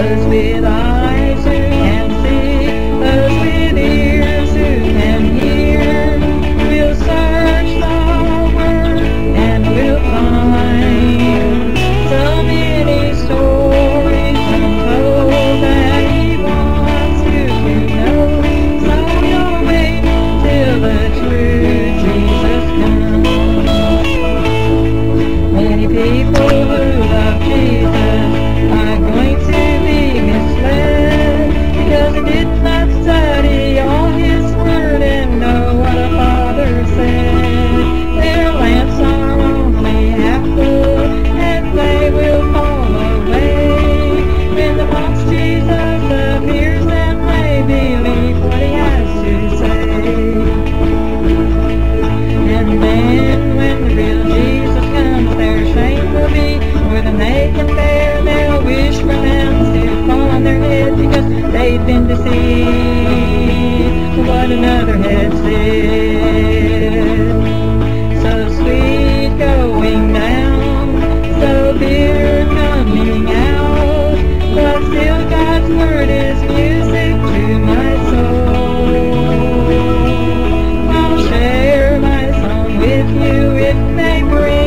earth without us. They've been deceived. What another head said. So sweet going down, so bitter coming out. But still God's word is music to my soul. I'll share my song with you if they bring.